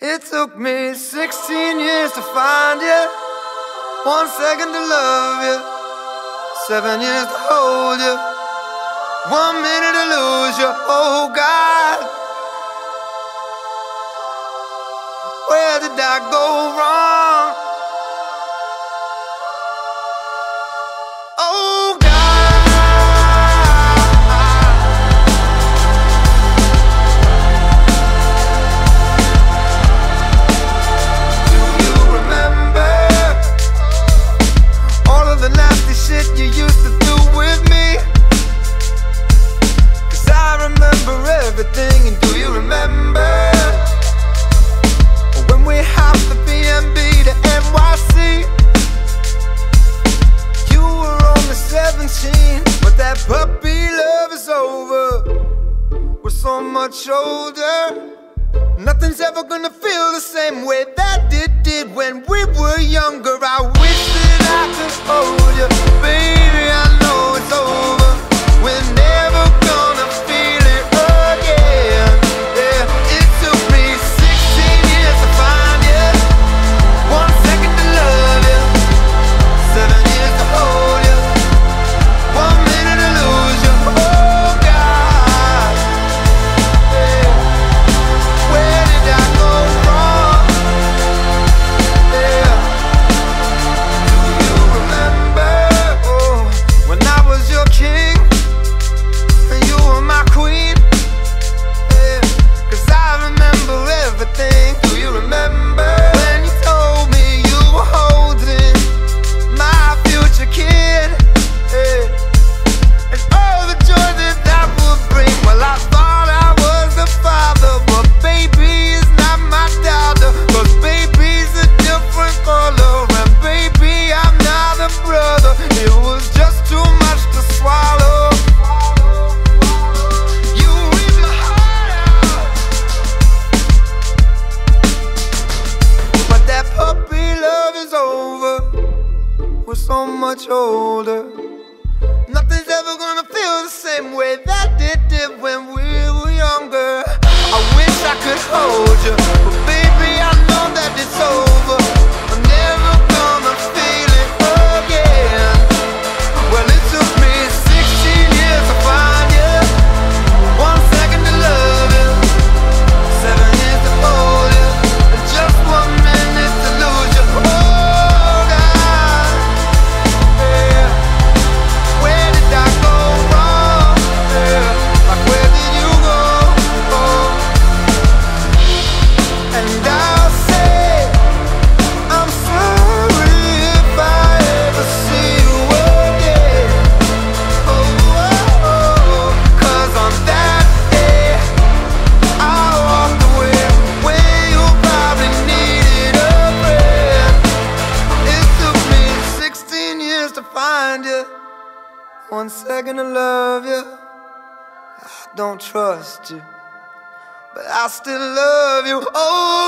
It took me 16 years to find you, one second to love you, seven years to hold you, one minute to lose you. Oh God, where did I go wrong? You used to do with me? 'Cause I remember everything, and do you remember when we hopped the BNB to NYC? You were only 17, but that puppy love is over. We're so much older. Nothing's ever gonna feel the same way that it did when we were younger. I We're so much older. Nothing's ever gonna feel the same way that it did when we were younger. I wish I could find you. One second to love you. I don't trust you, but I still love you. Oh